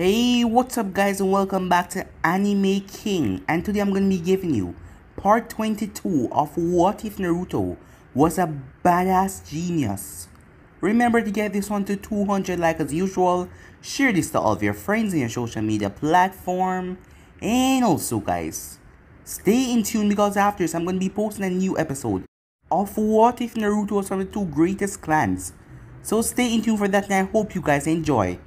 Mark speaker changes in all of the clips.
Speaker 1: Hey, what's up guys and welcome back to Anime King and today I'm going to be giving you part 22 of What If Naruto Was a Badass Genius. Remember to get this one to 200 like as usual, share this to all of your friends in your social media platform, and also guys, stay in tune because after this I'm going to be posting a new episode of What If Naruto was from the two greatest clans. So stay in tune for that and I hope you guys enjoy.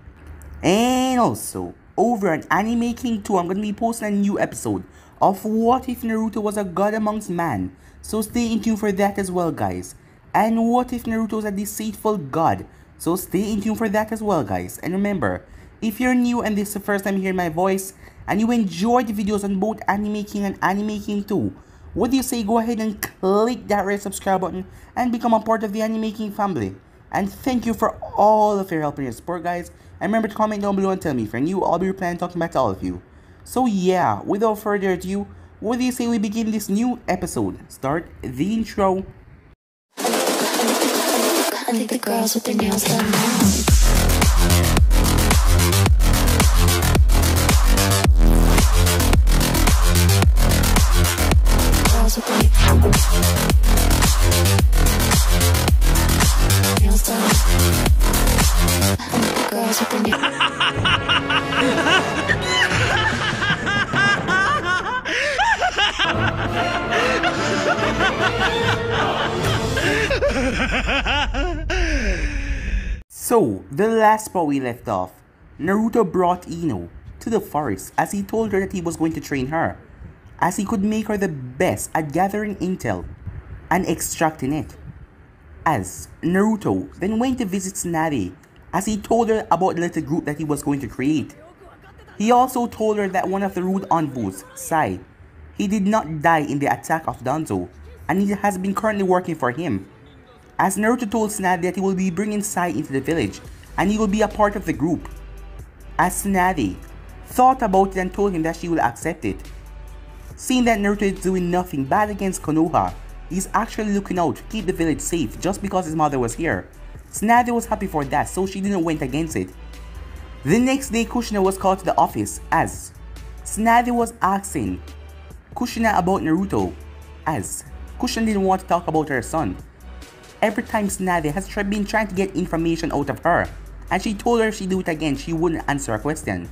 Speaker 1: And also, over on Anime King 2, I'm going to be posting a new episode of What If Naruto Was a God Amongst Man. So stay in tune for that as well, guys. And what if Naruto was a deceitful god? So stay in tune for that as well, guys. And remember, if you're new and this is the first time hearing my voice, and you enjoy the videos on both Anime King and Anime King 2, what do you say go ahead and click that red subscribe button and become a part of the Anime King family. And thank you for all of your help and your support, guys. And remember to comment down below and tell me you're new, I'll be replying talking back to all of you. So yeah, without further ado, what do you say we begin this new episode? Start the intro.
Speaker 2: I the girls with their nails done now. The
Speaker 1: last part we left off, Naruto brought Ino to the forest as he told her that he was going to train her, as he could make her the best at gathering intel and extracting it. As Naruto then went to visit Tsunade as he told her about the little group that he was going to create. He also told her that one of the rude envoys, Sai, he did not die in the attack of Danzo and he has been currently working for him. As Naruto told Tsunade that he will be bringing Sai into the village and he will be a part of the group. As Tsunade thought about it and told him that she will accept it. Seeing that Naruto is doing nothing bad against Konoha, he's actually looking out to keep the village safe just because his mother was here. Tsunade was happy for that so she didn't went against it. The next day Kushina was called to the office as Tsunade was asking Kushina about Naruto as Kushina didn't want to talk about her son. Every time Tsunade has been trying to get information out of her and she told her if she do it again she wouldn't answer a question.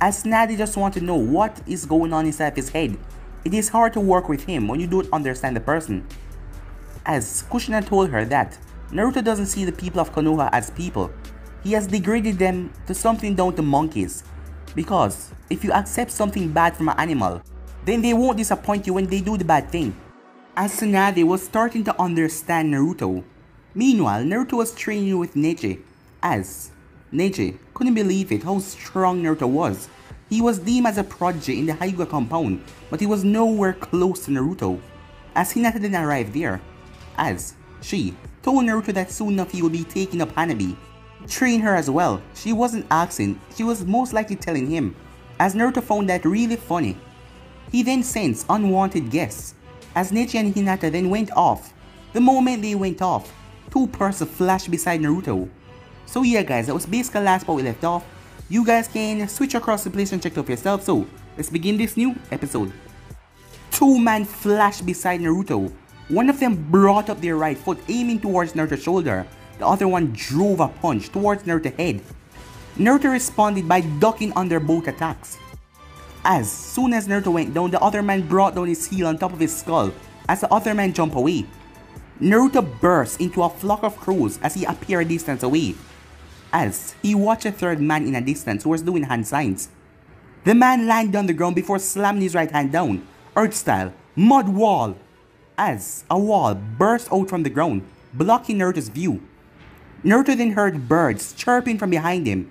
Speaker 1: As Tsunade just want to know what is going on inside his head, it is hard to work with him when you don't understand the person. As Kushina told her that Naruto doesn't see the people of Konoha as people, he has degraded them to something down to monkeys. Because if you accept something bad from an animal, then they won't disappoint you when they do the bad thing. As Tsunade was starting to understand Naruto, meanwhile Naruto was training with Neji, as Neji couldn't believe it how strong Naruto was. He was deemed as a prodigy in the Hyuga compound, but he was nowhere close to Naruto, as Hinata didn't arrive there, as she told Naruto that soon enough he would be taking up Hanabi, train her as well. She wasn't asking, she was most likely telling him, as Naruto found that really funny. He then sensed unwanted guests, as Neji and Hinata then went off. The moment they went off, two persons flashed beside Naruto. So yeah guys, that was basically the last part we left off. You guys can switch across the place and check it out for yourself. So let's begin this new episode. Two men flashed beside Naruto. One of them brought up their right foot aiming towards Naruto's shoulder. The other one drove a punch towards Naruto's head. Naruto responded by ducking under both attacks. As soon as Naruto went down, the other man brought down his heel on top of his skull as the other man jumped away. Naruto burst into a flock of crows as he appeared a distance away. As he watched a third man in a distance who was doing hand signs. The man landed on the ground before slamming his right hand down, Earth style, mud wall. As a wall burst out from the ground, blocking Naruto's view. Naruto then heard birds chirping from behind him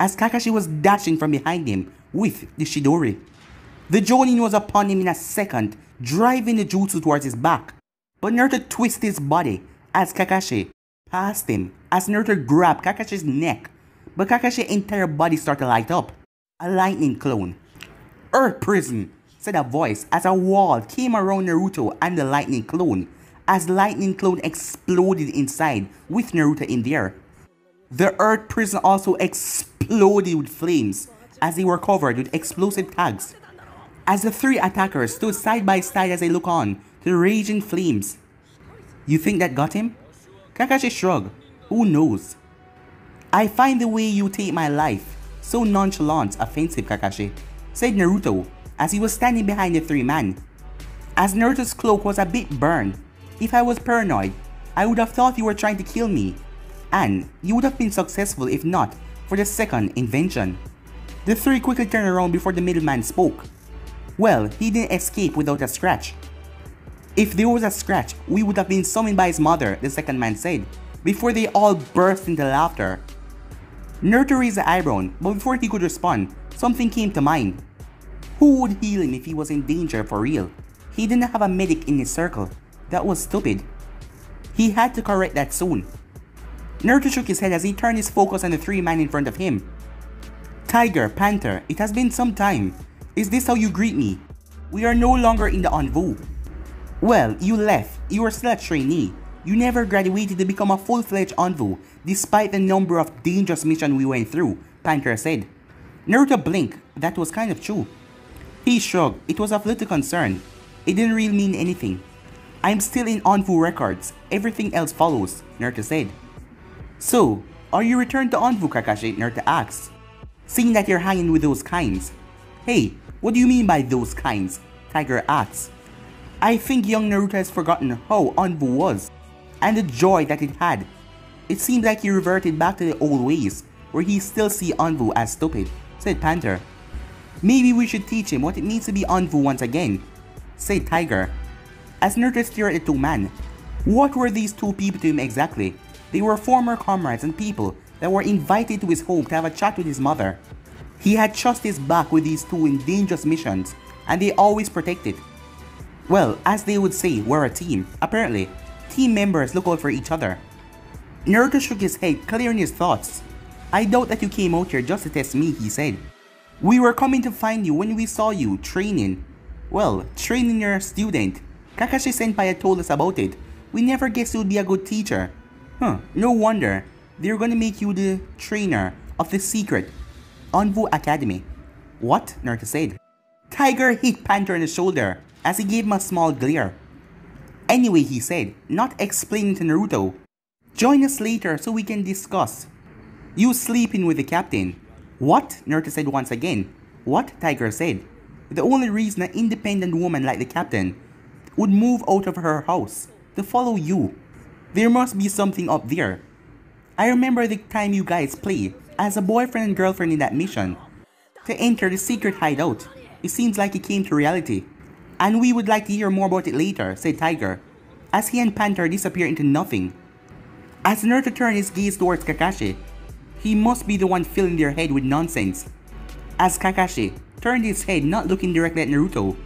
Speaker 1: as Kakashi was dashing from behind him with the Chidori. The Jonin was upon him in a second, driving the jutsu towards his back. But Naruto twisted his body as Kakashi passed him as Naruto grabbed Kakashi's neck. But Kakashi's entire body started to light up. A lightning clone. Earth prison, said a voice as a wall came around Naruto and the lightning clone as lightning clone exploded inside with Naruto in there. The Earth prison also exploded with flames as they were covered with explosive tags. As the three attackers stood side by side as they look on to the raging flames. You think that got him? Kakashi shrugged. Who knows? I find the way you take my life so nonchalant offensive Kakashi, said Naruto as he was standing behind the three men. As Naruto's cloak was a bit burned, if I was paranoid, I would have thought you were trying to kill me. And you would have been successful if not for the second invention. The three quickly turned around before the middleman spoke. Well, he didn't escape without a scratch. If there was a scratch, we would have been summoned by his mother, the second man said, before they all burst into laughter. Naruto raised an eyebrow, but before he could respond, something came to mind. Who would heal him if he was in danger for real? He didn't have a medic in his circle. That was stupid. He had to correct that soon. Naruto shook his head as he turned his focus on the three men in front of him. Tiger, Panther, it has been some time. Is this how you greet me? We are no longer in the Anbu. Well, you left. You were still a trainee. You never graduated to become a full-fledged Anbu, despite the number of dangerous missions we went through, Panther said. Naruto blinked. That was kind of true. He shrugged. It was of little concern. It didn't really mean anything. I'm still in Anbu records. Everything else follows, Naruto said. So, are you returned to Anbu, Kakashi? Naruto asked. Seeing that you're hanging with those kinds. Hey, what do you mean by those kinds? Tiger asks. I think young Naruto has forgotten how Anbu was, and the joy that it had. It seems like he reverted back to the old ways, where he still see Anbu as stupid, said Panther. Maybe we should teach him what it means to be Anbu once again, said Tiger. As Naruto stared at the two men, what were these two people to him exactly? They were former comrades and people that were invited to his home to have a chat with his mother. He had trusted his back with these two in dangerous missions, and they always protected. Well, as they would say, we're a team. Apparently, team members look out for each other. Naruto shook his head, clearing his thoughts. I doubt that you came out here just to test me, he said. We were coming to find you when we saw you training. Well, training your student. Kakashi Senpai had told us about it. We never guessed you would be a good teacher. Huh, no wonder. They're gonna make you the trainer of the secret Anbu Academy. What? Naruto said. Tiger hit Panther on the shoulder as he gave him a small glare. Anyway, he said, not explaining to Naruto. Join us later so we can discuss. You sleeping with the captain. What? Naruto said once again. What? Tiger said. The only reason an independent woman like the captain would move out of her house to follow you. There must be something up there. I remember the time you guys played as a boyfriend and girlfriend in that mission to enter the secret hideout. It seems like it came to reality. And we would like to hear more about it later, said Tiger, as he and Panther disappear into nothing. As Naruto turned his gaze towards Kakashi, he must be the one filling their head with nonsense. As Kakashi turned his head not looking directly at Naruto.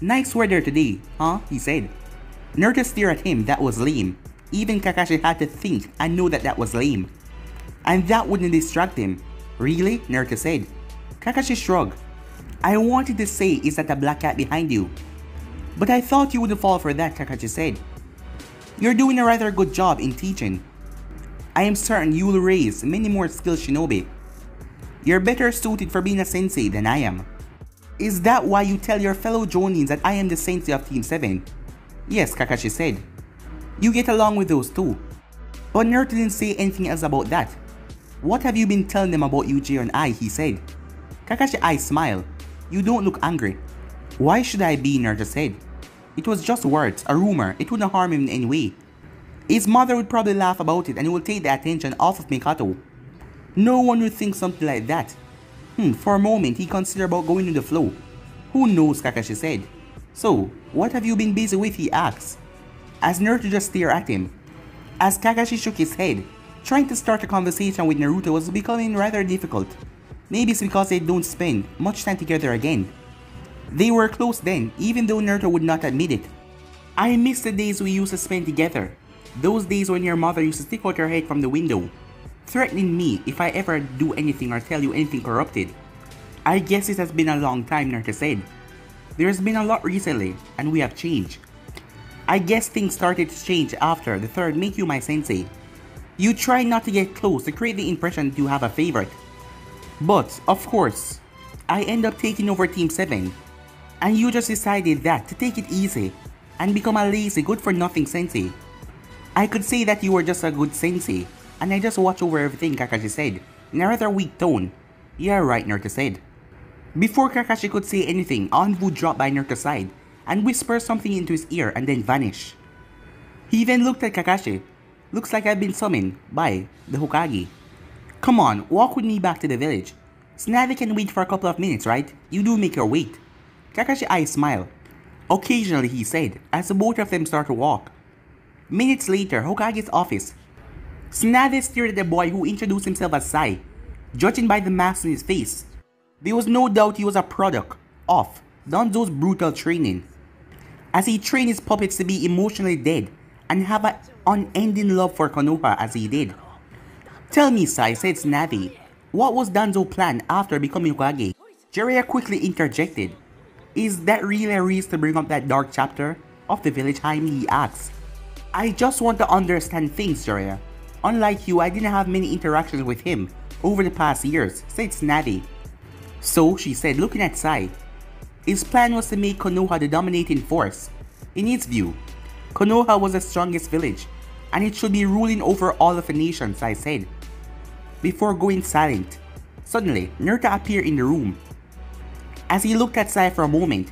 Speaker 1: Nice weather today, huh? he said. Naruto stared at him, that was lame. Even Kakashi had to think and know that that was lame. And that wouldn't distract him. Really? Naruto said. Kakashi shrugged. I wanted to say is that a black cat behind you. But I thought you wouldn't fall for that, Kakashi said. You're doing a rather good job in teaching. I am certain you will raise many more skilled shinobi. You're better suited for being a sensei than I am. Is that why you tell your fellow Jonins that I am the sensei of Team 7? Yes, Kakashi said. You get along with those two. But Naruto didn't say anything else about that. What have you been telling them about Yuji and I, he said. Kakashi I smiled. You don't look angry. Why should I be, Naruto said. It was just words, a rumor, it wouldn't harm him in any way. His mother would probably laugh about it and it would take the attention off of Mikoto. No one would think something like that. Hmm, for a moment he considered about going with the flow. Who knows, Kakashi said. So, what have you been busy with, he asked. As Naruto just stared at him. As Kakashi shook his head, trying to start a conversation with Naruto was becoming rather difficult. Maybe it's because they don't spend much time together again. They were close then, even though Naruto would not admit it. I miss the days we used to spend together. Those days when your mother used to stick out her head from the window, threatening me if I ever do anything or tell you anything corrupted. I guess it has been a long time, Naruto said. There's been a lot recently, and we have changed. I guess things started to change after the third Make You My Sensei. You try not to get close to create the impression that you have a favorite. But, of course, I end up taking over Team 7. And you just decided that to take it easy and become a lazy good for nothing sensei. I could say that you were just a good sensei and I just watch over everything Kakashi said in a rather weak tone. Yeah right Naruto said. Before Kakashi could say anything, Anbu dropped by Naruto's side and whispered something into his ear and then vanish. He then looked at Kakashi. Looks like I've been summoned by the Hokage. Come on, walk with me back to the village. Tsunade can wait for a couple of minutes, right? You do make your wait. Kakashi eyes smile. Occasionally, he said, as the both of them start to walk. Minutes later, Hokage's office. Tsunade stared at the boy who introduced himself as Sai. Judging by the mask on his face, there was no doubt he was a product of Danzo's brutal training. As he trained his puppets to be emotionally dead and have an unending love for Konoha as he did. Tell me, Sai, said Tsunade, what was Danzo's plan after becoming Hokage? Jiraiya quickly interjected. Is that really a reason to bring up that dark chapter of the village Hime he asks? I just want to understand things, Jiraiya. Unlike you, I didn't have many interactions with him over the past years, said Tsunade. So, she said, looking at Sai, his plan was to make Konoha the dominating force. In his view, Konoha was the strongest village, and it should be ruling over all of the nations, I said. Before going silent, suddenly, Naruto appeared in the room. As he looked at Sai for a moment,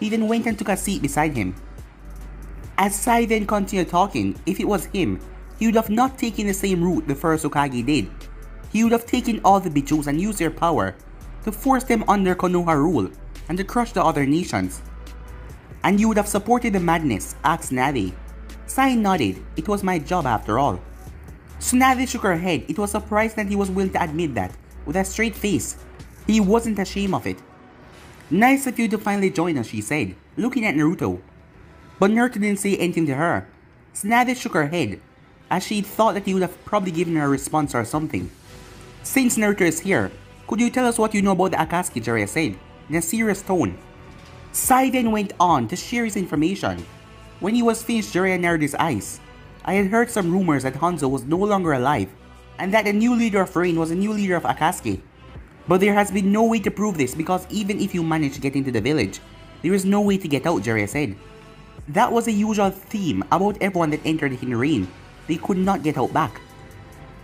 Speaker 1: he then went and took a seat beside him. As Sai then continued talking, if it was him, he would have not taken the same route the first Hokage did. He would have taken all the Bijous and used their power to force them under Konoha rule and to crush the other nations. And you would have supported the madness, asked Tsunade. Sai nodded, it was my job after all. Tsunade shook her head, it was surprising that he was willing to admit that, with a straight face. He wasn't ashamed of it. Nice of you to finally join us, she said, looking at Naruto. But Naruto didn't say anything to her. Tsunade shook her head, as she thought that he would have probably given her a response or something. Since Naruto is here, could you tell us what you know about the Akatsuki, Jiraiya said, in a serious tone. Sai then went on to share his information. When he was finished, Jiraiya narrowed his eyes. I had heard some rumors that Hanzo was no longer alive, and that the new leader of Rain was a new leader of Akatsuki. But there has been no way to prove this because even if you manage to get into the village, there is no way to get out, Jiraiya said. That was a usual theme about everyone that entered the Hidden Rain. They could not get out back.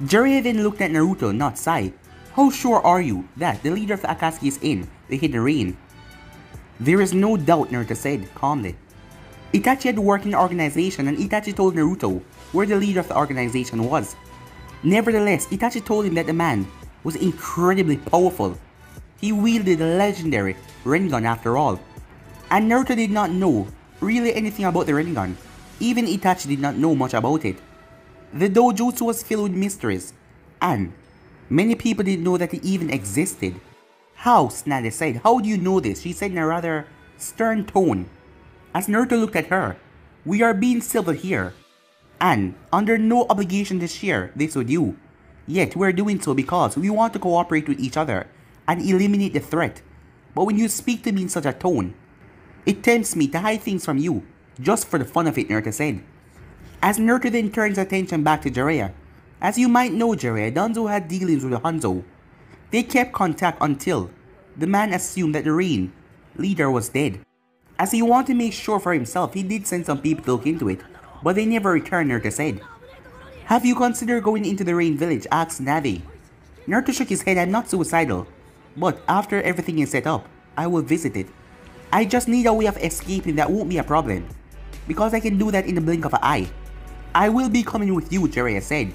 Speaker 1: Jiraiya then looked at Naruto, not Sai. How sure are you that the leader of the Akatsuki is in the Hidden Rain? There is no doubt, Naruto said calmly. Itachi had worked in the organization and Itachi told Naruto where the leader of the organization was. Nevertheless, Itachi told him that the man was incredibly powerful. He wielded the legendary Rinnegan after all. And Naruto did not know really anything about the Rinnegan. Even Itachi did not know much about it. The dojutsu was filled with mysteries, and many people didn't know that it even existed. How? Tsunade said. How do you know this? She said in a rather stern tone. As Naruto looked at her, we are being civil here, and under no obligation to share this with you. Yet we're doing so because we want to cooperate with each other and eliminate the threat. But when you speak to me in such a tone, it tempts me to hide things from you, just for the fun of it, Naruto said. As Naruto then turns attention back to Jiraiya, as you might know Jiraiya, Danzo had dealings with Hanzo. They kept contact until the man assumed that the Rain leader was dead. As he wanted to make sure for himself, he did send some people to look into it, but they never returned, Naruto said. Have you considered going into the Rain village? asked Navi. Naruto shook his head I'm not suicidal, but after everything is set up, I will visit it. I just need a way of escaping that won't be a problem, because I can do that in the blink of an eye. I will be coming with you, Jiraiya said.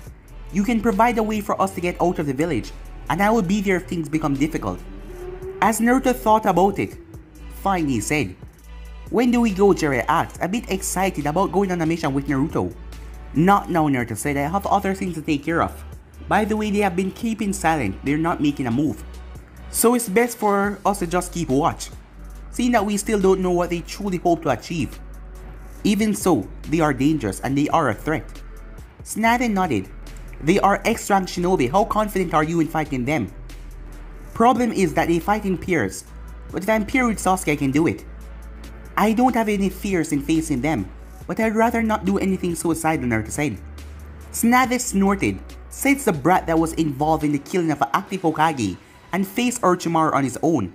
Speaker 1: You can provide a way for us to get out of the village, and I will be there if things become difficult. As Naruto thought about it, fine he said. When do we go, Jiraiya asked, a bit excited about going on a mission with Naruto. Not now, Naruto said, I have other things to take care of. By the way, they have been keeping silent, they're not making a move. So it's best for us to just keep watch, seeing that we still don't know what they truly hope to achieve. Even so, they are dangerous and they are a threat. Tsunade nodded. They are S-rank shinobi, how confident are you in fighting them? Problem is that they fight in pairs, but paired with Sasuke can do it. I don't have any fears in facing them, but I'd rather not do anything suicidal Naruto said. Tsunade snorted, since the brat that was involved in the killing of an active Hokage and faced Orochimaru on his own.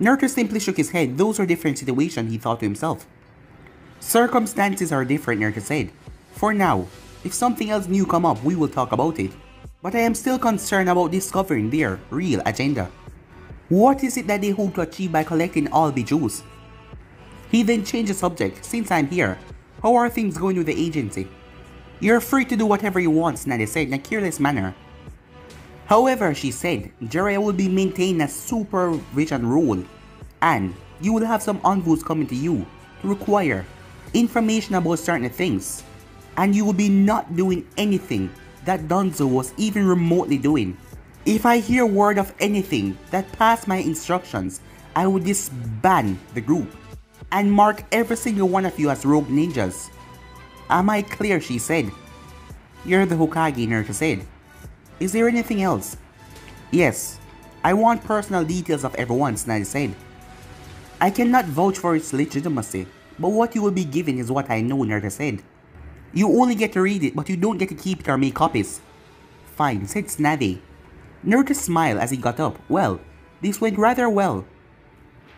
Speaker 1: Naruto simply shook his head, those are different situations, he thought to himself. Circumstances are different, Naruto said. For now, if something else new come up, we will talk about it. But I am still concerned about discovering their real agenda. What is it that they hope to achieve by collecting all the Bijus? He then changed the subject, since I'm here, how are things going with the agency? You're free to do whatever you want, Tsunade said in a careless manner. However, she said, Jiraiya will be maintaining a supervision role, and you will have some envoys coming to you to require information about certain things, and you will be not doing anything that Danzo was even remotely doing. If I hear word of anything that passed my instructions, I will disband the group and mark every single one of you as rogue ninjas. Am I clear, she said. You're the Hokage, Naruto said. Is there anything else? Yes, I want personal details of everyone, Tsunade said. I cannot vouch for its legitimacy, but what you will be given is what I know, Naruto said. You only get to read it, but you don't get to keep it or make copies. Fine, said Tsunade. Naruto smiled as he got up. Well, this went rather well.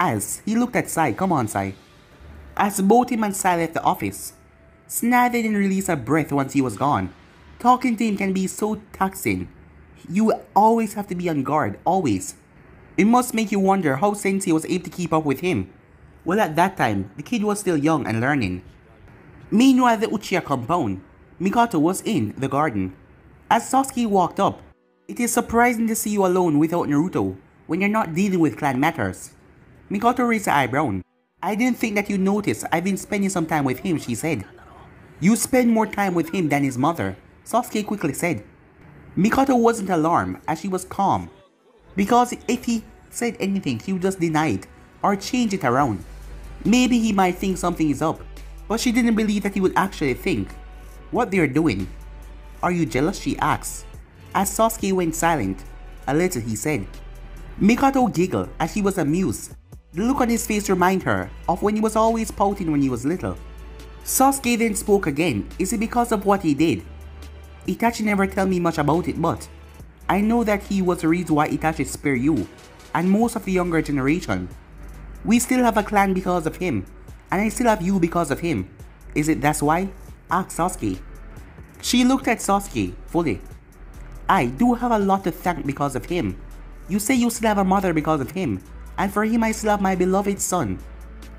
Speaker 1: As he looked at Sai, come on Sai. As both him and Sai left the office, Tsunade didn't release a breath once he was gone. Talking to him can be so taxing. You always have to be on guard, always. It must make you wonder how Sensei was able to keep up with him. Well, at that time, the kid was still young and learning. Meanwhile, the Uchiha compound, Mikoto was in the garden. As Sasuke walked up, it is surprising to see you alone without Naruto when you're not dealing with clan matters. Mikoto raised an eyebrow. I didn't think that you noticed I've been spending some time with him, she said. You spend more time with him than his mother, Sasuke quickly said. Mikoto wasn't alarmed as she was calm. Because if he said anything, he would just deny it or change it around. Maybe he might think something is up, but she didn't believe that he would actually think what they're doing. Are you jealous? she asked. As Sasuke went silent, a little he said. Mikoto giggled as she was amused. The look on his face reminded her of when he was always pouting when he was little. Sasuke then spoke again. Is it because of what he did? Itachi never tell me much about it but I know that he was the reason why Itachi spared you and most of the younger generation. We still have a clan because of him and I still have you because of him. Is it that's why? Asked Sasuke. She looked at Sasuke fully. I do have a lot to thank because of him. You say you still have a mother because of him, and for him I still have my beloved son.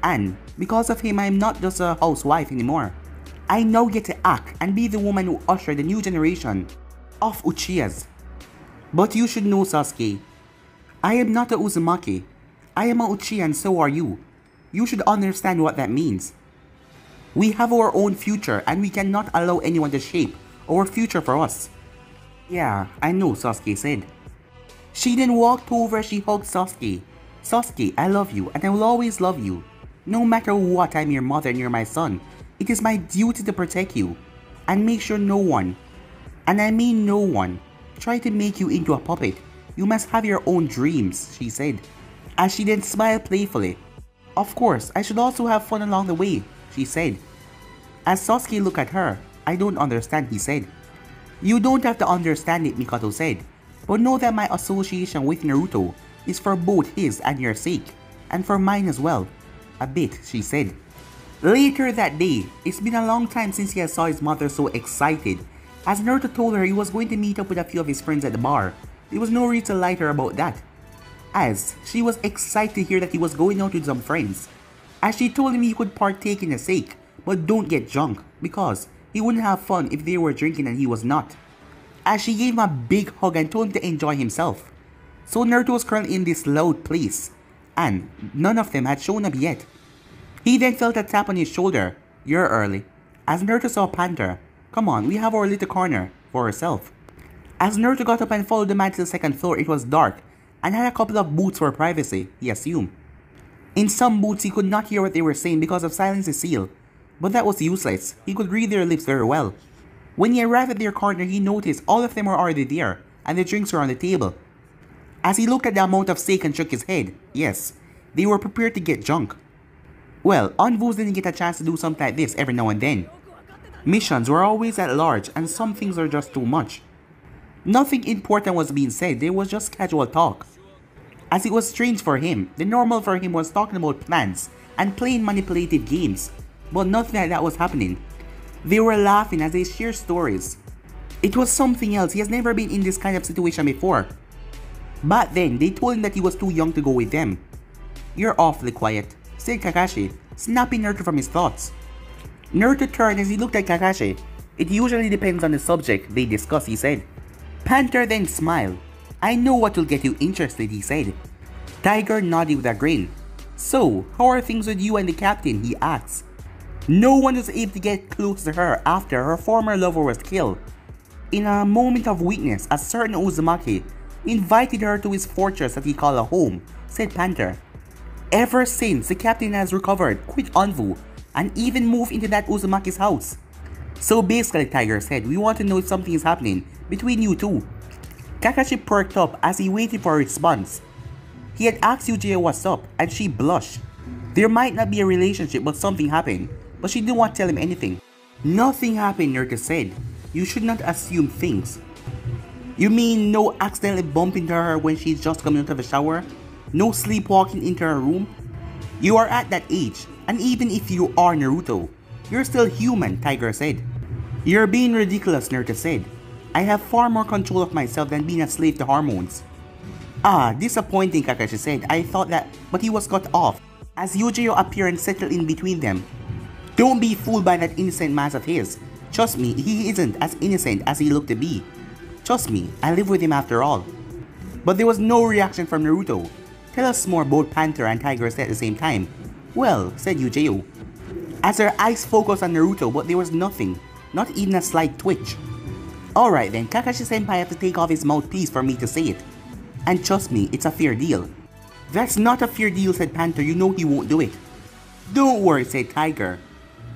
Speaker 1: And because of him I am not just a housewife anymore. I now get to act and be the woman who usher the new generation of Uchihas. But you should know Sasuke, I am not a Uzumaki. I am a Uchiha and so are you. You should understand what that means. We have our own future and we cannot allow anyone to shape our future for us. Yeah, I know, Sasuke said. She then walked over she hugged Sasuke. Sasuke, I love you and I will always love you. No matter what, I'm your mother and you're my son. It is my duty to protect you and make sure no one, and I mean no one, try to make you into a puppet. You must have your own dreams, she said, as she then smiled playfully. Of course, I should also have fun along the way, she said. As Sasuke looked at her, I don't understand, he said. You don't have to understand it, Mikoto said, but know that my association with Naruto is for both his and your sake, and for mine as well. A bit, she said. Later that day, it's been a long time since he saw his mother so excited. As Naruto told her he was going to meet up with a few of his friends at the bar, there was no reason to lie to her about that. As she was excited to hear that he was going out with some friends. As she told him he could partake in the sake, but don't get drunk, because he wouldn't have fun if they were drinking and he was not. As she gave him a big hug and told him to enjoy himself. So Naruto was currently in this loud place, and none of them had shown up yet. He then felt a tap on his shoulder. You're early. As Naruto saw Panther, come on, we have our little corner for herself. As Naruto got up and followed the man to the second floor, it was dark and had a couple of boots for privacy, he assumed. In some boots, he could not hear what they were saying because of silence is seal, but that was useless. He could read their lips very well. When he arrived at their corner, he noticed all of them were already there, and the drinks were on the table. As he looked at the amount of steak and shook his head, yes, they were prepared to get drunk. Well, envoys didn't get a chance to do something like this every now and then. Missions were always at large and some things are just too much. Nothing important was being said, there was just casual talk. As it was strange for him, the normal for him was talking about plans and playing manipulative games, but nothing like that was happening. They were laughing as they shared stories. It was something else, he has never been in this kind of situation before. But then, they told him that he was too young to go with them. You're awfully quiet, said Kakashi, snapping Naruto from his thoughts. Naruto turned as he looked at Kakashi. It usually depends on the subject they discuss, he said. Panther then smiled. I know what will get you interested, he said. Tiger nodded with a grin. So, how are things with you and the captain, he asked. No one was able to get close to her after her former lover was killed. In a moment of weakness, a certain Uzumaki invited her to his fortress that he called a home, said Panther. Ever since, the captain has recovered, quit Anbu, and even moved into that Uzumaki's house. So basically, Tiger said, we want to know if something is happening between you two. Kakashi perked up as he waited for a response. He had asked Eugeo what's up, and she blushed. There might not be a relationship, but something happened, but she didn't want to tell him anything. Nothing happened, Naruto said. You should not assume things. You mean no accidentally bump into her when she's just coming out of the shower? No sleepwalking into her room? You are at that age, and even if you are Naruto, you're still human, Tiger said. You're being ridiculous, Naruto said. I have far more control of myself than being a slave to hormones. Ah, disappointing, Kakashi said. I thought that, but he was cut off, as Eugeo appeared and settled in between them. Don't be fooled by that innocent mask of his. Trust me, he isn't as innocent as he looked to be. Trust me, I live with him after all. But there was no reaction from Naruto. Tell us more both Panther and Tiger said at the same time. Well, said Eugeo. As her eyes focused on Naruto but there was nothing, not even a slight twitch. Alright then, Kakashi senpai have to take off his mouthpiece for me to say it. And trust me, it's a fair deal. That's not a fair deal, said Panther, you know he won't do it. Don't worry, said Tiger.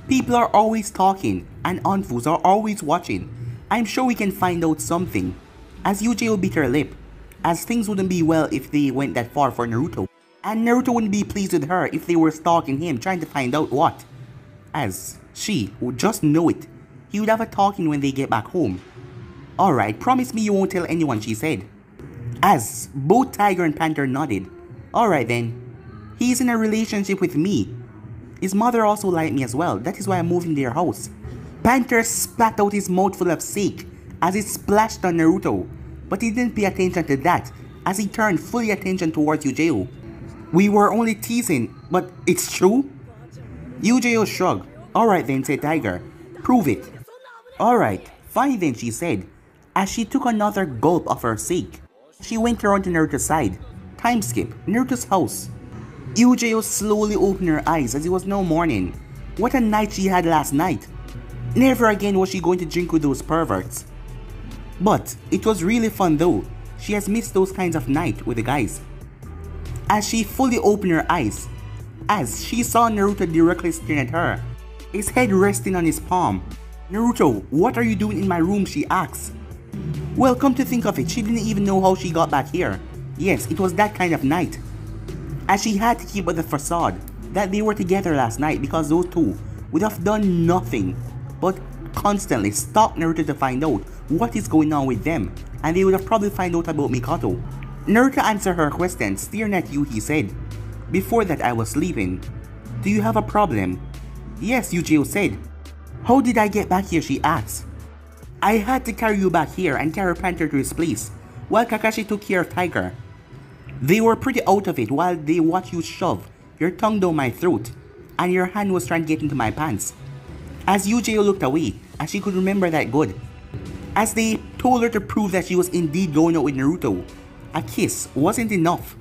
Speaker 1: People are always talking, and Anbus are always watching. I'm sure we can find out something. As Eugeo bit her lip, as things wouldn't be well if they went that far for Naruto. And Naruto wouldn't be pleased with her if they were stalking him trying to find out what. As she would just know it. He would have a talking when they get back home. Alright, promise me you won't tell anyone, she said. As both Tiger and Panther nodded. Alright then. He's in a relationship with me. His mother also liked me as well, that is why I moved in their house. Panther spat out his mouthful of sake as it splashed on Naruto, but he didn't pay attention to that as he turned fully attention towards Eugeo. We were only teasing, but it's true? Eugeo shrugged. Alright then, said Tiger. Prove it. Alright, fine then, she said, as she took another gulp of her sake. She went around to Naruto's side. Time skip, Naruto's house. Eugeo slowly opened her eyes as it was now morning. What a night she had last night. Never again was she going to drink with those perverts. But it was really fun though. She has missed those kinds of night with the guys. As she fully opened her eyes, as she saw Naruto directly staring at her, his head resting on his palm. Naruto, what are you doing in my room? she asked. Well, come to think of it, she didn't even know how she got back here. Yes, it was that kind of night. And she had to keep up the facade that they were together last night because those two would have done nothing but constantly stalk Naruto to find out what is going on with them, and they would have probably find out about Mikoto. Naruto answered her question, staring at you, he said. Before that I was sleeping. Do you have a problem? Yes, Eugeo said. How did I get back here, she asked. I had to carry you back here and carry Panther to his place, while Kakashi took care of Tiger. They were pretty out of it while they watched you shove your tongue down my throat, and your hand was trying to get into my pants. As Eugeo looked away, as she could remember that good. As they told her to prove that she was indeed going out with Naruto, a kiss wasn't enough.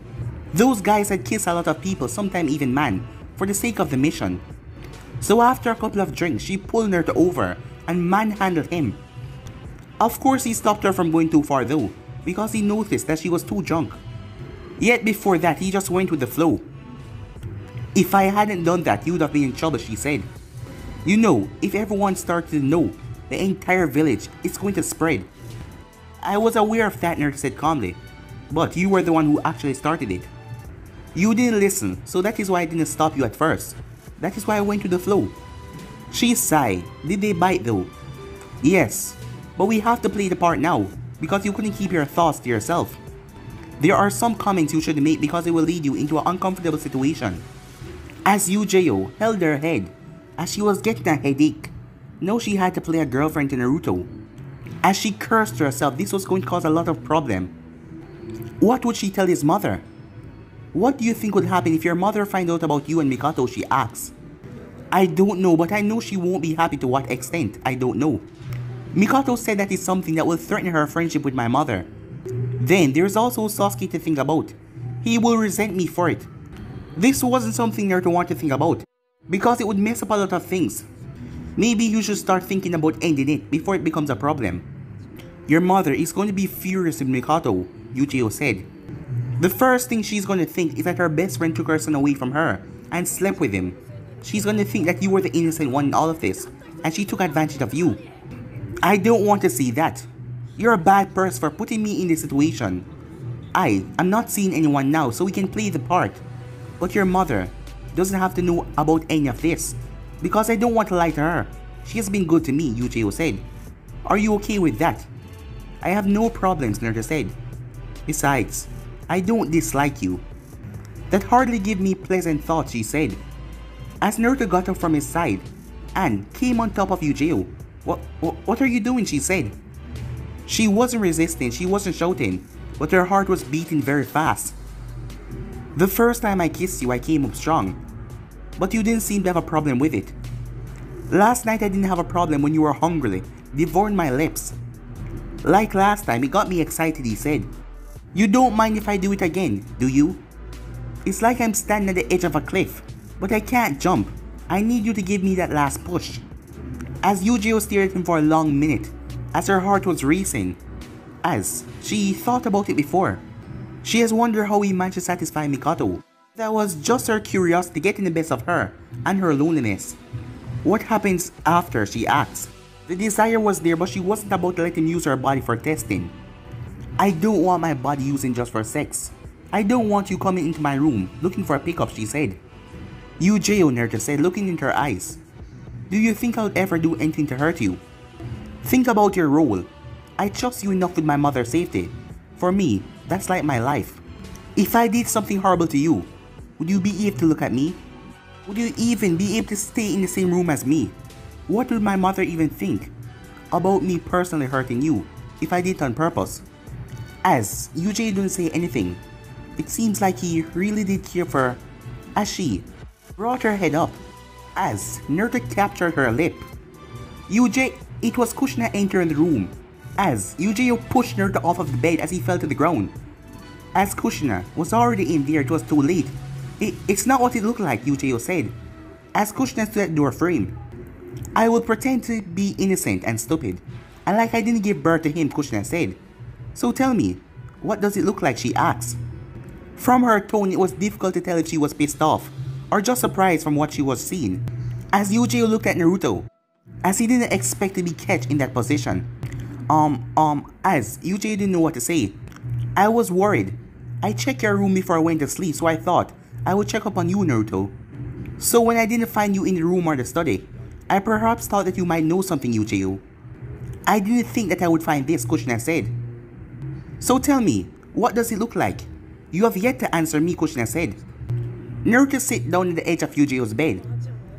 Speaker 1: Those guys had kissed a lot of people, sometimes even man, for the sake of the mission. So after a couple of drinks, she pulled Naruto over and manhandled him. Of course he stopped her from going too far though, because he noticed that she was too drunk. Yet before that, he just went with the flow. If I hadn't done that, you would have been in trouble, she said. You know, if everyone started to know, the entire village is going to spread. I was aware of that, Naruto said calmly. But you were the one who actually started it. You didn't listen, so that is why I didn't stop you at first. That is why I went to the flow. She sighed. Did they bite though? Yes, but we have to play the part now because you couldn't keep your thoughts to yourself. There are some comments you should make because it will lead you into an uncomfortable situation. As Yujiro held her head as she was getting a headache, know she had to play a girlfriend to Naruto. As she cursed herself, this was going to cause a lot of problem. What would she tell his mother? What do you think would happen if your mother find out about you and Mikoto, she asks. I don't know, but I know she won't be happy to what extent, I don't know. Mikoto said that is something that will threaten her friendship with my mother. Then there's also Sasuke to think about. He will resent me for it. This wasn't something Naruto to want to think about, because it would mess up a lot of things. Maybe you should start thinking about ending it before it becomes a problem. Your mother is going to be furious with Mikoto, Yujiro said. The first thing she's going to think is that her best friend took her son away from her and slept with him. She's going to think that you were the innocent one in all of this and she took advantage of you. I don't want to see that. You're a bad person for putting me in this situation. I I'm not seeing anyone now so we can play the part. But your mother doesn't have to know about any of this because I don't want to lie to her. She has been good to me, Yujiro said. Are you okay with that? I have no problems, Naruto said. Besides, I don't dislike you. That hardly give me pleasant thoughts, she said. As Naruto got up from his side and came on top of Yujiro. What, what, what are you doing, she said. She wasn't resisting, she wasn't shouting, but her heart was beating very fast. The first time I kissed you, I came up strong but you didn't seem to have a problem with it. Last night I didn't have a problem when you were hungry, devouring my lips. Like last time, it got me excited, he said. You don't mind if I do it again, do you? It's like I'm standing at the edge of a cliff, but I can't jump. I need you to give me that last push. As Yujiro stared at him for a long minute, as her heart was racing, as she thought about it before. She has wondered how he managed to satisfy Mikoto, that was just her curiosity getting the best of her and her loneliness. What happens after, she asks. The desire was there but she wasn't about to let him use her body for testing. I don't want my body using just for sex. I don't want you coming into my room looking for a pickup, she said. Yujiro Naruto said looking into her eyes. Do you think I'll ever do anything to hurt you? Think about your role. I trust you enough with my mother's safety. For me, that's like my life. If I did something horrible to you, would you be able to look at me? Would you even be able to stay in the same room as me? What would my mother even think about me personally hurting you if I did it on purpose? As Yujiro didn't say anything, it seems like he really did care for her as she brought her head up as Naruto captured her lip. Yujiro, it was Kushina entering the room as Yujiro pushed Naruto off of the bed as he fell to the ground. As Kushina was already in there, it was too late it, it's not what it looked like, Yujiro said, as Kushina stood at door frame. I will pretend to be innocent and stupid, and like I didn't give birth to him, Kushina said. So tell me, what does it look like, she asked. From her tone, it was difficult to tell if she was pissed off, or just surprised from what she was seeing. As Yujiro looked at Naruto, as he didn't expect to be catch in that position. Um, um, as Yujiro didn't know what to say. I was worried. I checked your room before I went to sleep, so I thought I would check up on you, Naruto. So when I didn't find you in the room or the study, I perhaps thought that you might know something, Yujiro. I didn't think that I would find this, Kushina said. So tell me, what does it look like? You have yet to answer me, Kushina said. Naruto sat down at the edge of Yujiro's bed.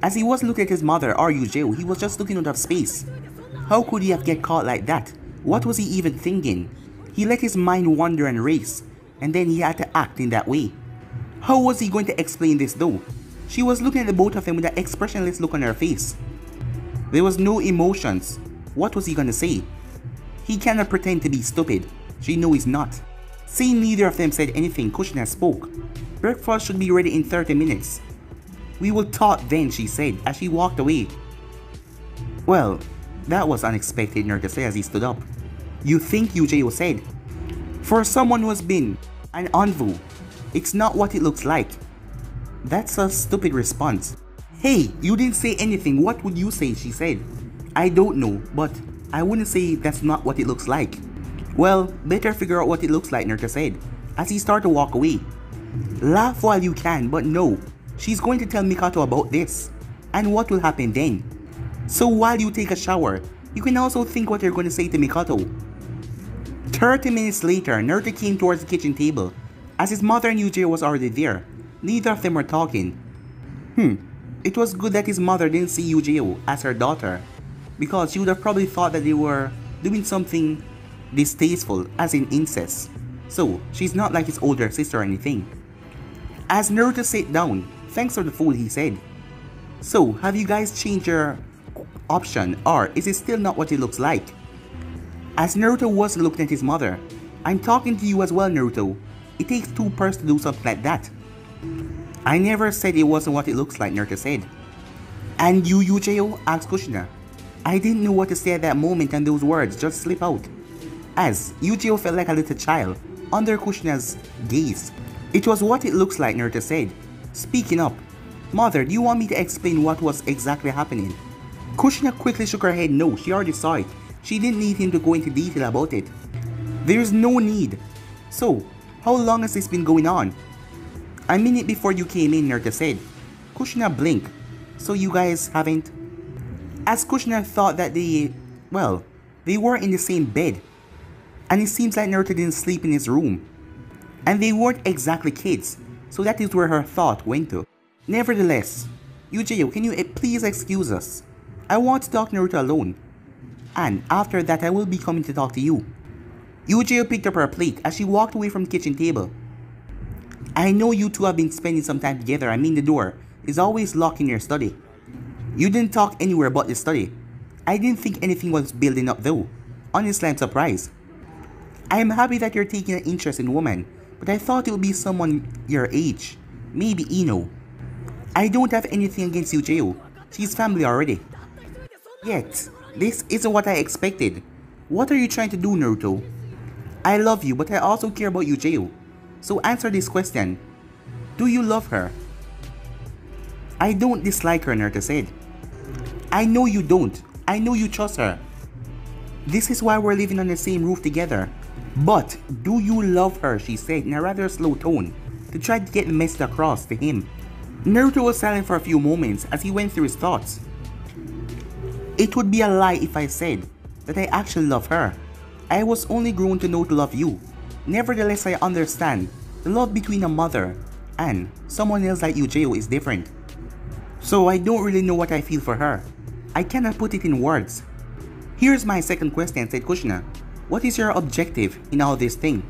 Speaker 1: As he was looking at his mother or Yujiro, he was just looking out of space. How could he have get caught like that? What was he even thinking? He let his mind wander and race, and then he had to act in that way. How was he going to explain this though? She was looking at the both of them with an expressionless look on her face. There was no emotions. What was he gonna say? He cannot pretend to be stupid. She knows he's not. Seeing neither of them said anything, Kushina spoke. Breakfast should be ready in 30 minutes. We will talk then, she said as she walked away. Well, that was unexpected, Naruto said as he stood up. You think Yujiro said? For someone who has been an Anbu it's not what it looks like. That's a stupid response. Hey, you didn't say anything, what would you say, she said. I don't know, but I wouldn't say that's not what it looks like. Well, better figure out what it looks like, Naruto said, as he started to walk away. Laugh while you can, but no, she's going to tell Mikoto about this. And what will happen then? So while you take a shower, you can also think what you're going to say to Mikoto. 30 minutes later, Naruto came towards the kitchen table. As his mother and Yujiro was already there, neither of them were talking. Hmm, it was good that his mother didn't see Yujiro as her daughter, because she would have probably thought that they were doing something distasteful, as in incest. So, she's not like his older sister or anything. As Naruto sat down, thanks for the food, he said. So, have you guys changed your option, or is it still not what it looks like? As Naruto was looking at his mother, I'm talking to you as well, Naruto. It takes two persons to do something like that. I never said it wasn't what it looks like, Naruto said. And you, Yujiro? asked Kushina. I didn't know what to say at that moment and those words just slip out. As Yujiro felt like a little child under Kushina's gaze. It was what it looks like, Naruto said. Speaking up, Mother, do you want me to explain what was exactly happening? Kushina quickly shook her head no, she already saw it. She didn't need him to go into detail about it. There's no need. So, how long has this been going on? A minute before you came in, Naruto said. Kushina blinked. So you guys haven't? As Kushina thought that they, well, they were in the same bed. And it seems like Naruto didn't sleep in his room. And they weren't exactly kids, so that is where her thought went to. Nevertheless, Yujiro, can you eh, please excuse us? I want to talk Naruto alone. And after that, I will be coming to talk to you. Yujiro picked up her plate as she walked away from the kitchen table. I know you two have been spending some time together. I mean, the door is always locked in your study. You didn't talk anywhere about the study. I didn't think anything was building up though. Honestly, I'm surprised. I am happy that you're taking an interest in women, but I thought it would be someone your age. Maybe Ino. I don't have anything against Yujiro. She's family already. Yet, this isn't what I expected. What are you trying to do, Naruto? I love you, but I also care about Yujiro. So answer this question. Do you love her? I don't dislike her, Naruto said. I know you don't. I know you trust her. This is why we're living on the same roof together. But do you love her, she said in a rather slow tone, to try to get the message across to him. Naruto was silent for a few moments as he went through his thoughts. It would be a lie if I said that I actually love her. I was only grown to know to love you. Nevertheless, I understand the love between a mother and someone else like Yujiro is different. So I don't really know what I feel for her. I cannot put it in words. Here's my second question, said Kushina. What is your objective in all this thing?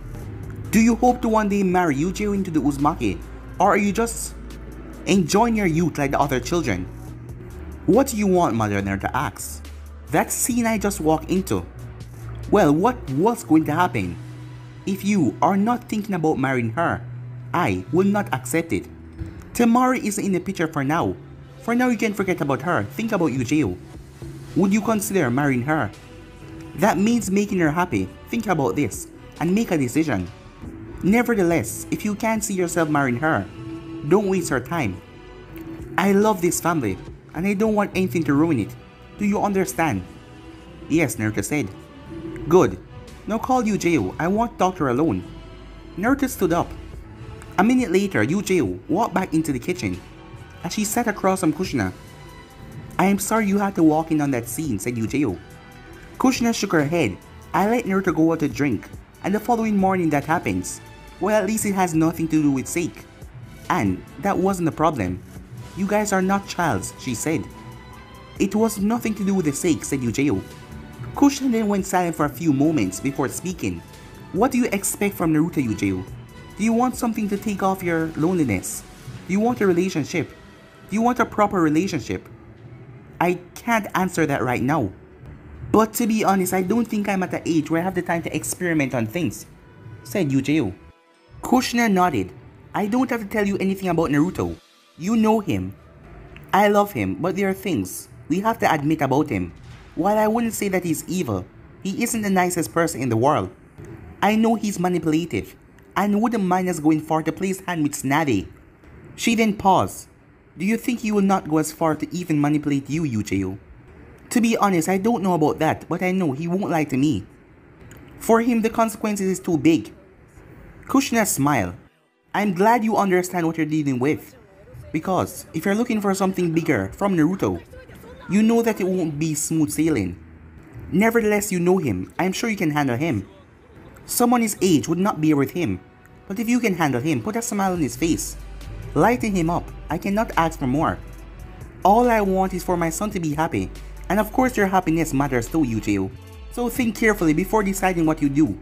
Speaker 1: Do you hope to one day marry Yujiro into the Uzumaki? Or are you just enjoying your youth like the other children? What do you want, Mother Naruto asks. That scene I just walked into. Well, what was going to happen? If you are not thinking about marrying her, I will not accept it. Temari isn't in the picture for now. For now, you can forget about her. Think about Yujiro. Would you consider marrying her? That means making her happy. Think about this and make a decision. Nevertheless, if you can't see yourself marrying her, don't waste her time. I love this family and I don't want anything to ruin it. Do you understand? Yes, Naruto said. Good. Now call Yujiro. I want Doctor alone. Naruto stood up. A minute later, Yujiro walked back into the kitchen as she sat across from Kushina. I am sorry you had to walk in on that scene, said Yujiro. Kushina shook her head. I let Naruto go out to drink, and the following morning that happens. Well, at least it has nothing to do with Sake. And that wasn't the problem. You guys are not childs, she said. It was nothing to do with the Sake, said Yujiro. Kushina then went silent for a few moments before speaking. What do you expect from Naruto, Yujiro? Do you want something to take off your loneliness? Do you want a relationship? Do you want a proper relationship? I can't answer that right now. But to be honest, I don't think I'm at the age where I have the time to experiment on things, said Yujiro. Kushina nodded. I don't have to tell you anything about Naruto. You know him. I love him, but there are things we have to admit about him. While I wouldn't say that he's evil, he isn't the nicest person in the world. I know he's manipulative, and wouldn't mind us going far to play his hand with Tsunade. She then paused. Do you think he will not go as far to even manipulate you, Yujiro? To be honest, I don't know about that, but I know he won't lie to me. For him, the consequences is too big. Kushina smiled. I'm glad you understand what you're dealing with. Because if you're looking for something bigger from Naruto, You know that it won't be smooth sailing. Nevertheless, you know him. I am sure you can handle him. Someone his age would not bear with him. But if you can handle him, put a smile on his face. Lighten him up. I cannot ask for more. All I want is for my son to be happy. And of course your happiness matters to you too. So think carefully before deciding what you do.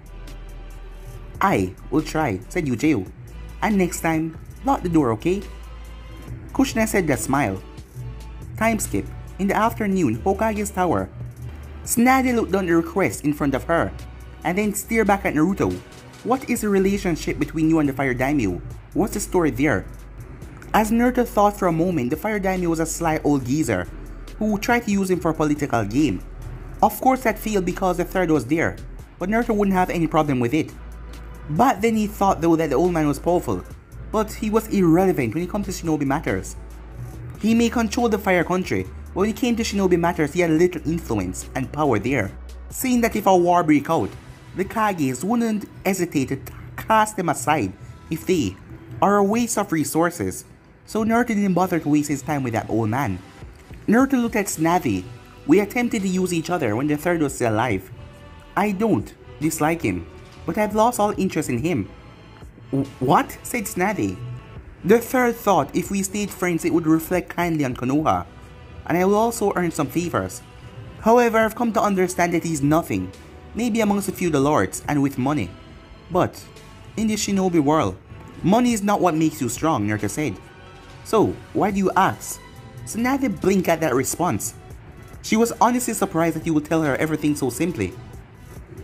Speaker 1: I will try, said Eugeo. And next time, lock the door, okay? Kushina said that smile. Time skip. In the afternoon, Hokage's tower. Tsunade looked down the request in front of her, and then stared back at Naruto. What is the relationship between you and the Fire Daimyo? What's the story there? As Naruto thought for a moment, the Fire Daimyo was a sly old geezer, who tried to use him for a political game. Of course that failed because the third was there, but Naruto wouldn't have any problem with it. But then he thought though that the old man was powerful, but he was irrelevant when it comes to shinobi matters. He may control the fire country, but when it came to shinobi matters he had little influence and power there. seeing that if a war break out, the Kages wouldn't hesitate to cast them aside if they are a waste of resources. So Naruto didn't bother to waste his time with that old man. Naruto looked at Tsunade. We attempted to use each other when the third was still alive. I don't dislike him, but I've lost all interest in him. what? said Tsunade. The third thought if we stayed friends it would reflect kindly on Konoha, and I will also earn some favors. However, I've come to understand that he's nothing, maybe amongst a few the lords and with money. But, in this shinobi world, money is not what makes you strong, Naruto said. So, why do you ask? Tsunade blinked at that response. She was honestly surprised that he would tell her everything so simply.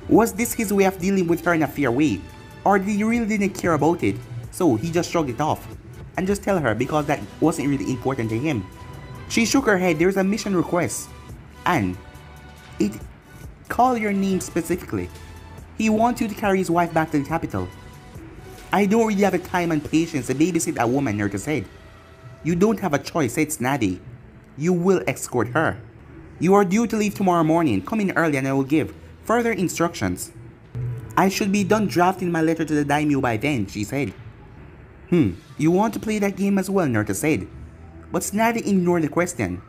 Speaker 1: Was this his way of dealing with her in a fair way? Or did he really didn't care about it, so he just shrugged it off? And just tell her because that wasn't really important to him. She shook her head, there's a mission request. And it call your name specifically. He wants you to carry his wife back to the capital. I don't really have the time and patience to babysit a woman, Naruto said. You don't have a choice, it's Tsunade. You will escort her. You are due to leave tomorrow morning. Come in early and I will give further instructions. I should be done drafting my letter to the daimyo by then, she said. Hmm, you want to play that game as well, Naruto said. But Tsunade ignored the question.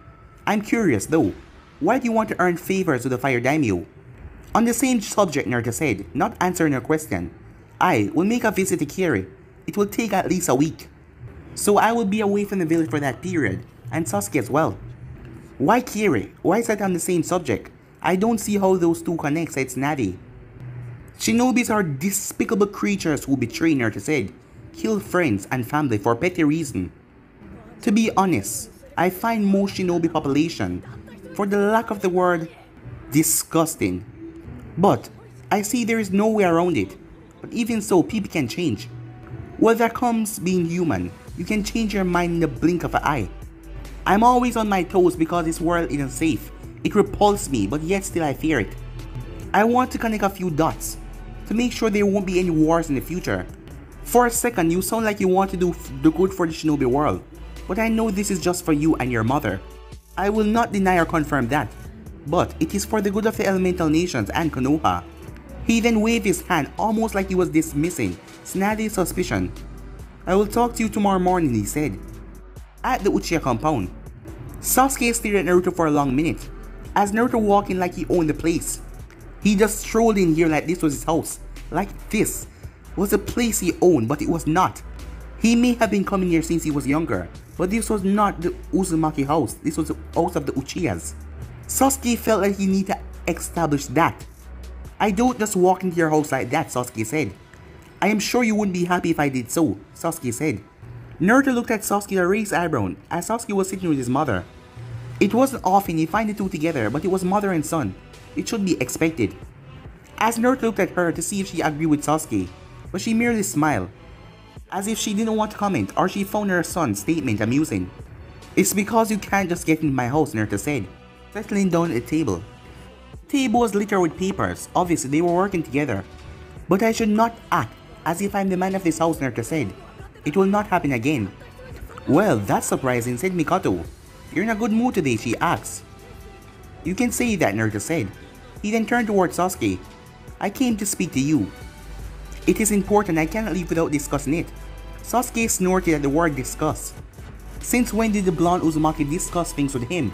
Speaker 1: I'm curious though, why do you want to earn favors with the Fire Daimyo? On the same subject, Naruto said, not answering her question. I will make a visit to Kiri. It will take at least a week. So I will be away from the village for that period, and Sasuke as well. Why Kiri? Why is that on the same subject? I don't see how those two connect, said Tsunade. Shinobis are despicable creatures who betray Naruto said, kill friends and family for petty reason. To be honest, I find most shinobi population, for the lack of the word, disgusting. But I see there is no way around it. But even so, people can change. Well, there comes being human. You can change your mind in the blink of an eye. I'm always on my toes because this world isn't safe. It repulses me, but yet still I fear it. I want to connect a few dots to make sure there won't be any wars in the future. For a second, you sound like you want to do the good for the shinobi world, but I know this is just for you and your mother. I will not deny or confirm that, but it is for the good of the elemental nations and Konoha. He then waved his hand almost like he was dismissing Tsunade's suspicion. I will talk to you tomorrow morning, he said. At the Uchiha compound, Sasuke stared at Naruto for a long minute, as Naruto walked in like he owned the place. He just strolled in here like this was his house, like this was a place he owned, but it was not. He may have been coming here since he was younger, but this was not the Uzumaki house, this was the house of the Uchihas. Sasuke felt like he needed to establish that. I don't just walk into your house like that, Sasuke said. I am sure you wouldn't be happy if I did so, Sasuke said. Naruto looked at Sasuke and raised eyebrow as Sasuke was sitting with his mother. It wasn't often he find the two together, but it was mother and son. It should be expected. As Naruto looked at her to see if she agreed with Sasuke, but she merely smiled, as if she didn't want to comment or she found her son's statement amusing. It's because you can't just get in my house, Naruto said, settling down at the table. The table was littered with papers, obviously they were working together. But I should not act as if I'm the man of this house, Naruto said. It will not happen again. Well, that's surprising, said Mikoto. You're in a good mood today, she asked. You can say that, Naruto said. He then turned towards Sasuke. I came to speak to you. It is important, I cannot leave without discussing it. Sasuke snorted at the word discuss. Since when did the blonde Uzumaki discuss things with him?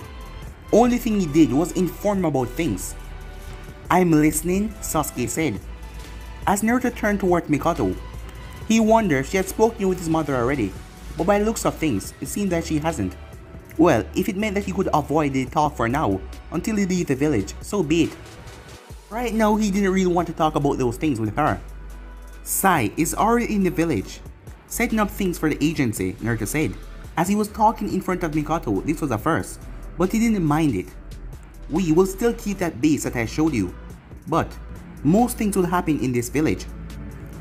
Speaker 1: Only thing he did was inform about things. I'm listening, Sasuke said. As Naruto turned toward Mikoto, he wondered if she had spoken with his mother already, but by the looks of things, it seemed that she hasn't. Well, if it meant that he could avoid the talk for now, until he leaves the village, so be it. Right now, he didn't really want to talk about those things with her. Sai is already in the village, setting up things for the agency, Naruto said. As he was talking in front of Mikoto, this was a first, but he didn't mind it. We will still keep that base that I showed you, but most things will happen in this village.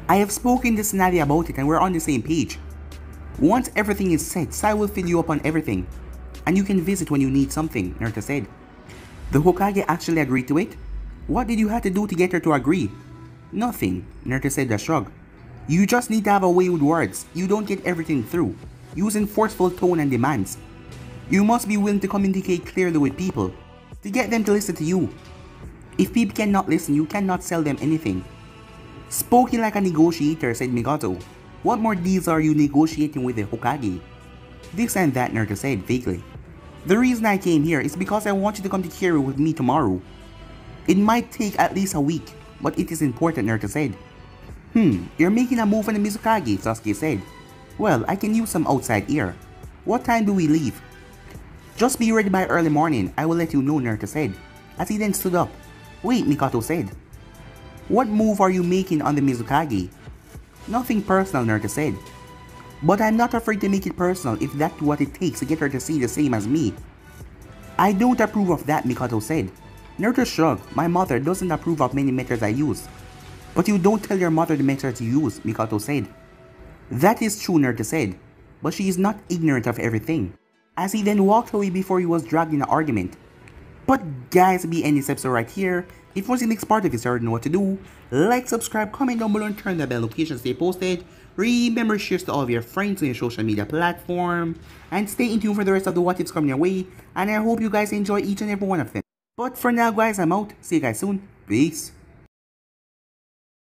Speaker 1: I have spoken to Tsunade about it and we're on the same page. Once everything is set, Sai will fill you up on everything, and you can visit when you need something, Naruto said. The Hokage actually agreed to it? What did you have to do to get her to agree? Nothing, Naruto said a shrug. You just need to have a way with words. You don't get everything through, using forceful tone and demands. You must be willing to communicate clearly with people, to get them to listen to you. If people cannot listen, you cannot sell them anything. Spoken like a negotiator, said Mikoto. What more deals are you negotiating with the Hokage? This and that, Naruto said vaguely. The reason I came here is because I want you to come to Kyoto with me tomorrow. It might take at least a week, but it is important, Naruto said. Hmm, you're making a move on the Mizukage, Sasuke said. Well, I can use some outside air. What time do we leave? Just be ready by early morning, I will let you know, Naruto said, as he then stood up. Wait, Mikoto said. What move are you making on the Mizukage? Nothing personal, Naruto said. But I'm not afraid to make it personal if that's what it takes to get her to see the same as me. I don't approve of that, Mikoto said. Naruto shrugged. My mother doesn't approve of many methods I use. But you don't tell your mother the methods you use, Mikoto said. That is true, Naruto said. But she is not ignorant of everything. As he then walked away before he was dragged in an argument. But guys, be any steps right here. If you want to see the next part of this, you already know what to do. Like, subscribe, comment down below, and turn the bell notification to stay posted. Remember, share to all of your friends on your social media platform. And stay in tune for the rest of the what ifs coming your way. And I hope you guys enjoy each and every one of them. But for now, guys, I'm out. See you guys soon. Peace.